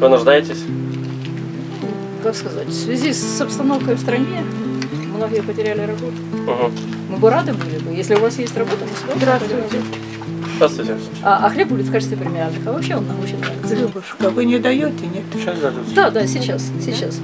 Вы нуждаетесь? Как сказать, в связи с обстановкой в стране, многие потеряли работу. Угу. Мы бы рады были бы, если у вас есть работа, мы с вами Здравствуйте. Здравствуйте. А, а хлеб будет в качестве премиальных, а вообще он нам очень нравится. Любушка, вы не даете, нет? Сейчас дадут. Да, да, сейчас, сейчас.